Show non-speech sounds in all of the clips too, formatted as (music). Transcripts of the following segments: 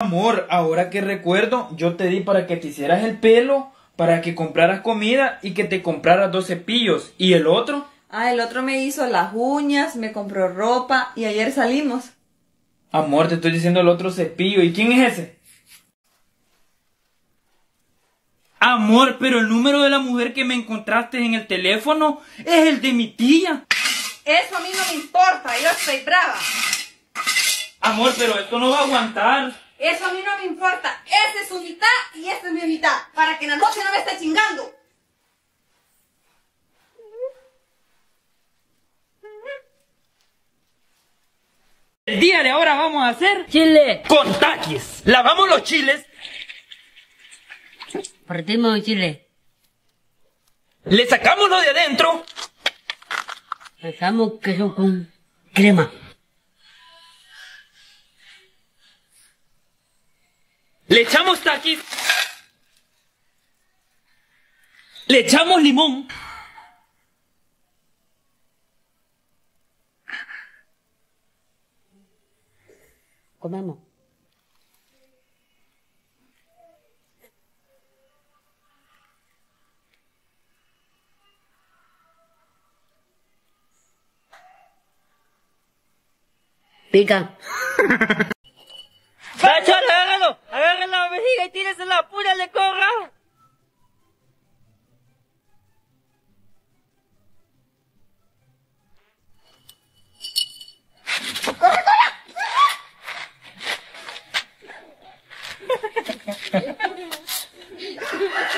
Amor, ahora que recuerdo, yo te di para que te hicieras el pelo, para que compraras comida y que te compraras dos cepillos. ¿Y el otro? Ah, el otro me hizo las uñas, me compró ropa y ayer salimos. Amor, te estoy diciendo el otro cepillo. ¿Y quién es ese? Amor, pero el número de la mujer que me encontraste en el teléfono es el de mi tía. Eso a mí no me importa, yo estoy brava. Amor, pero esto no va a aguantar. Eso a mí no me importa. Esa es su mitad y esta es mi mitad. Para que en la noche no me esté chingando. El día de ahora vamos a hacer Chile. con taquis. Lavamos los chiles, Partimos chile. le sacamos lo de adentro, Dejamos queso con crema. Le echamos taquis, le echamos limón, Comemos. Pica. (laughs) me la pura le corra. ¡Corre, corre!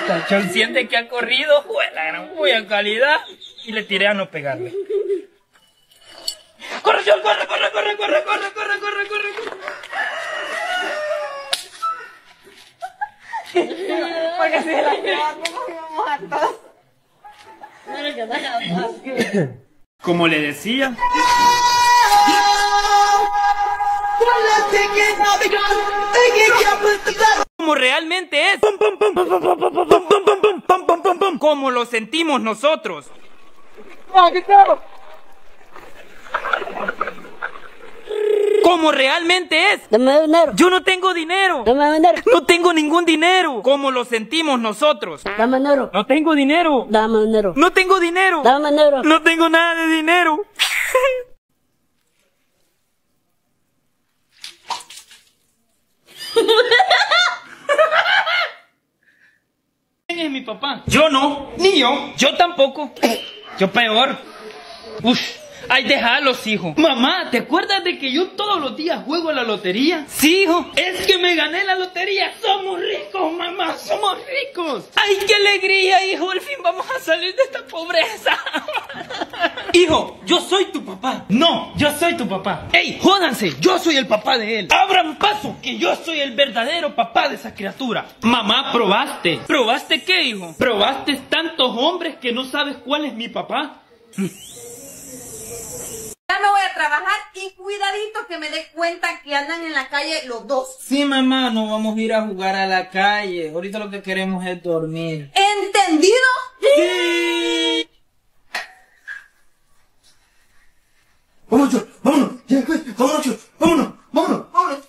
Tachón siente que ha corrido, juega la gran calidad y le tiré a no pegarle. ¡Corre, John! ¡Corre, corre, corre, corre, corre, corre, corre! Como le decía. Como realmente es. Como lo sentimos nosotros. Como realmente es. Dame dinero. Yo no tengo dinero. Dame dinero. No tengo ningún dinero. Como lo sentimos nosotros. Dame dinero. No tengo dinero. Dame dinero. No tengo dinero. Dame dinero. No tengo nada de dinero. ¿Quién es mi papá? Yo no, ni yo. Yo tampoco. Yo peor. Uf. Ay, déjalos, hijo. Mamá, ¿te acuerdas de que yo todos los días juego a la lotería? Sí, hijo. Es que me gané la lotería. Somos ricos, mamá. Somos ricos. Ay, qué alegría, hijo. Al fin vamos a salir de esta pobreza. (laughs) Hijo, yo soy tu papá. No, yo soy tu papá. ¡Ey, jódanse! Yo soy el papá de él. Abran paso, que yo soy el verdadero papá de esa criatura. Mamá, probaste. ¿Probaste qué, hijo? Probaste tantos hombres que no sabes cuál es mi papá. (laughs) Ya me voy a trabajar y cuidadito que me dé cuenta que andan en la calle los dos. Sí, mamá, no vamos a ir a jugar a la calle. Ahorita lo que queremos es dormir. ¿Entendido? Sí. Vámonos, vámonos, pues, vámonos, vámonos, vámonos, vámonos.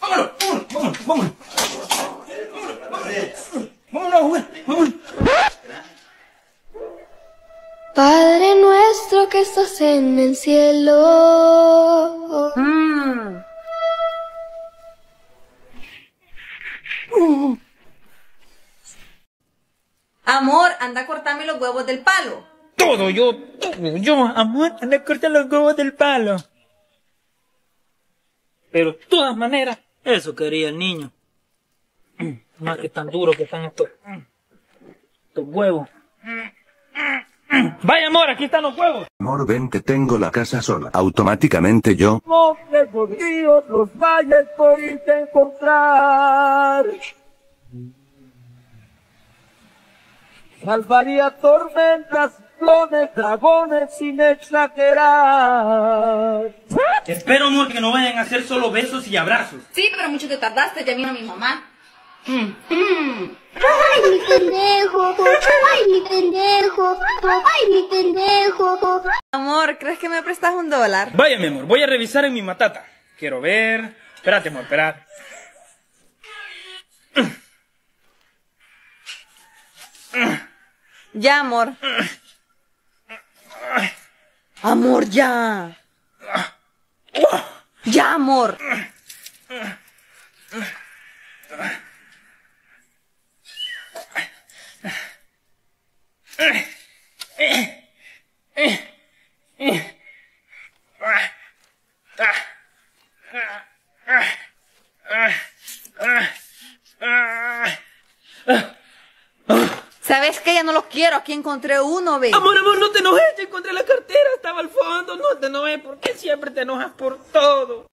Vámonos, vámonos, vámonos, vámonos. Vámonos a jugar, vámonos. Padre nuestro que estás en el cielo. Anda a cortarme los huevos del palo. Todo yo, todo yo, amor, anda a cortar los huevos del palo. Pero de todas maneras, eso quería el niño. (clears throat) Más que tan duro que están estos, estos huevos. Vaya amor, aquí están los huevos. Amor, ven que tengo la casa sola. Automáticamente yo. Montes por ríos, los valles por irte encontrar. Salvaría tormentas, clones, dragones sin exagerar. Espero, amor, que no vayan a hacer solo besos y abrazos. Sí, pero mucho te tardaste, ya vino mi mamá. Ay, mi pendejo. Ay, mi pendejo. Ay, mi pendejo. Amor, ¿crees que me prestas un dólar? Vaya, mi amor, voy a revisar en mi matata. Quiero ver. Espérate, amor, espérate. Ya, amor. Amor, ya. Ya, amor. (laughs) ¿Sabes que Ya no lo quiero. Aquí encontré uno, ve. Amor, amor, no te enojes. Te encontré la cartera. Estaba al fondo. No te enojes. ¿Por qué siempre te enojas por todo?